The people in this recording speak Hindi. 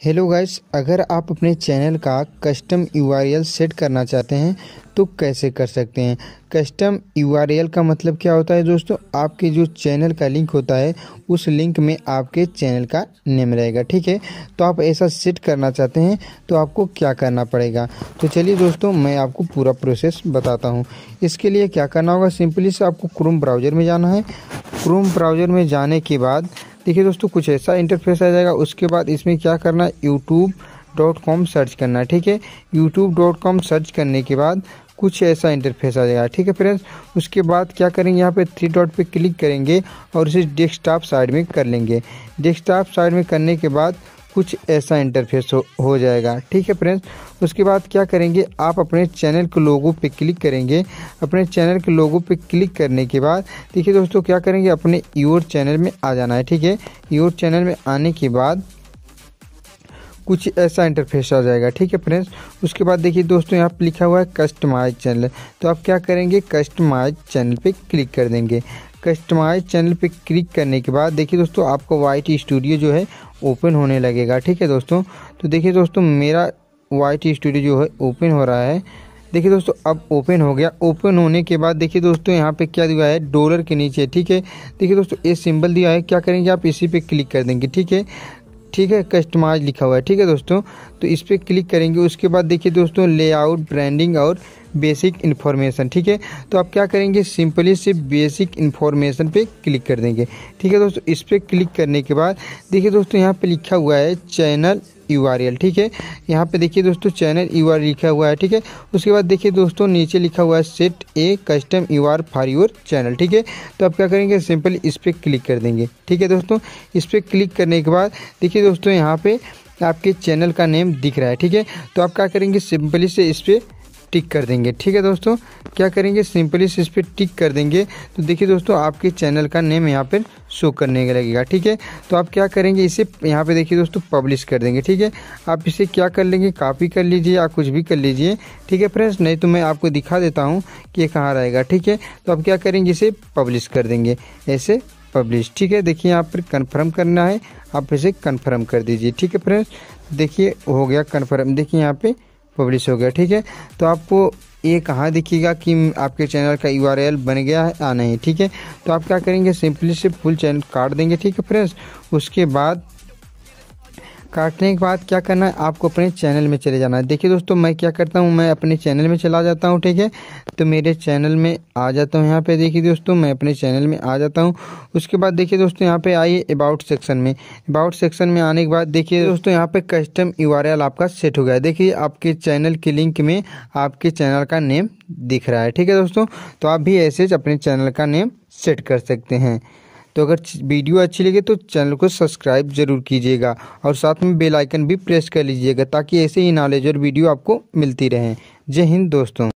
हेलो गाइस अगर आप अपने चैनल का कस्टम यूआरएल सेट करना चाहते हैं तो कैसे कर सकते हैं? कस्टम यूआरएल का मतलब क्या होता है दोस्तों? आपके जो चैनल का लिंक होता है, उस लिंक में आपके चैनल का नेम रहेगा, ठीक है? तो आप ऐसा सेट करना चाहते हैं तो आपको क्या करना पड़ेगा? तो चलिए दोस्तों, मैं आपको पूरा प्रोसेस बताता हूँ। इसके लिए क्या करना होगा? सिंपली से आपको क्रोम ब्राउज़र में जाना है। क्रोम ब्राउज़र में जाने के बाद देखिए दोस्तों, कुछ ऐसा इंटरफेस आ जाएगा। उसके बाद इसमें क्या करना है? यूट्यूब डॉट कॉम सर्च करना है, ठीक है? यूट्यूब डॉट कॉम सर्च करने के बाद कुछ ऐसा इंटरफेस आ जाएगा, ठीक है फ्रेंड्स उसके बाद क्या करेंगे? यहाँ पे थ्री डॉट पे क्लिक करेंगे और इसे डेस्कटॉप साइड में कर लेंगे। डेस्कटॉप साइड में करने के बाद कुछ ऐसा इंटरफेस हो, हो जाएगा। ठीक है फ्रेंड्स उसके बाद क्या करेंगे? आप अपने चैनल के लोगों पे क्लिक करेंगे। अपने चैनल के लोगों पे क्लिक करने के बाद देखिए दोस्तों क्या करेंगे? अपने योर चैनल में आ जाना है। ठीक है? योर चैनल में आने के बाद कुछ ऐसा इंटरफेस आ जाएगा, ठीक है फ्रेंड्स उसके बाद देखिए दोस्तों, यहाँ पर लिखा हुआ है कस्टमाइज चैनल तो आप क्या करेंगे? कस्टमाइज चैनल पे क्लिक कर देंगे। कस्टमाइज चैनल पे क्लिक करने के बाद देखिए दोस्तों, आपको वाईटी स्टूडियो जो है ओपन होने लगेगा, ठीक है दोस्तों? तो देखिए दोस्तों, मेरा वाई स्टूडियो जो है ओपन हो रहा है। देखिए दोस्तों, अब ओपन हो गया। ओपन होने के बाद देखिए दोस्तों, यहाँ पे क्या दिया है? डॉलर के नीचे, ठीक है? देखिए दोस्तों, ये सिंबल दिया है। क्या करेंगे आप? इसी पे क्लिक कर देंगे, ठीक है? ठीक है कस्टमाइज लिखा हुआ है। ठीक है दोस्तों तो इस पर क्लिक करेंगे। उसके बाद देखिए दोस्तों लेआउट ब्रांडिंग और बेसिक इन्फॉर्मेशन ठीक है? तो आप क्या करेंगे? सिंपली से बेसिक इन्फॉर्मेशन पे क्लिक कर देंगे। ठीक है दोस्तों? इस पर क्लिक करने के बाद, देखिए दोस्तों, यहाँ पे लिखा हुआ है चैनल यू आर एल ठीक है? यहाँ पे देखिए दोस्तों चैनल यू आर लिखा हुआ है, ठीक है? उसके बाद देखिए दोस्तों, नीचे लिखा हुआ है set a custom U R for your channel ठीक है? तो आप क्या करेंगे? सिंपल इस पर क्लिक कर देंगे। ठीक है दोस्तों? इस पर क्लिक करने के बाद, देखिए दोस्तों, यहाँ पे आपके चैनल का नेम दिख रहा है, ठीक है? तो आप क्या करेंगे? सिंपली से इस पर टिक कर देंगे। ठीक है दोस्तों? क्या करेंगे? सिंपली इस पर टिक कर देंगे। तो देखिए दोस्तों, आपके चैनल का नेम यहाँ पर शो करने के लगेगा। ठीक है? तो आप क्या करेंगे? इसे यहाँ पे देखिए दोस्तों पब्लिश कर देंगे। ठीक है? आप इसे क्या कर लेंगे? कॉपी कर लीजिए या कुछ भी कर लीजिए। ठीक है फ्रेंड्स नहीं तो मैं आपको दिखा देता हूँ कि ये कहाँ रहेगा। ठीक है? तो आप क्या करेंगे? इसे पब्लिश कर देंगे। ऐसे पब्लिश ठीक है? देखिए यहाँ पर कन्फर्म करना है। आप इसे कन्फर्म कर दीजिए। ठीक है फ्रेंड्स देखिए, हो गया कन्फर्म देखिए यहाँ पे पब्लिश हो गया, ठीक है? तो आपको ये कहाँ दिखेगा कि आपके चैनल का यूआरएल बन गया है या नहीं, ठीक है? तो आप क्या करेंगे सिंपली से फुल चैनल काट देंगे, ठीक है फ्रेंड्स उसके बाद काटने के बाद क्या करना है? आपको अपने चैनल में चले जाना है। देखिए दोस्तों, मैं क्या करता हूँ? मैं अपने चैनल में चला जाता हूँ, ठीक है? तो मेरे चैनल में आ जाता हूँ यहाँ पे। देखिए दोस्तों, मैं अपने चैनल में आ जाता हूँ। उसके बाद देखिए दोस्तों, यहाँ पे आइए अबाउट सेक्शन में। अबाउट सेक्शन में आने के बाद देखिए दोस्तों, यहाँ पे कस्टम यू आपका सेट हो गया देखिए, आपके चैनल के लिंक में आपके चैनल का नेम दिख रहा है, ठीक है दोस्तों? तो आप भी ऐसे अपने चैनल का नेम सेट कर सकते हैं। तो अगर वीडियो अच्छी लगे तो चैनल को सब्सक्राइब ज़रूर कीजिएगा और साथ में बेल आइकन भी प्रेस कर लीजिएगा ताकि ऐसे ही नॉलेज और वीडियो आपको मिलती रहें। जय हिंद दोस्तों।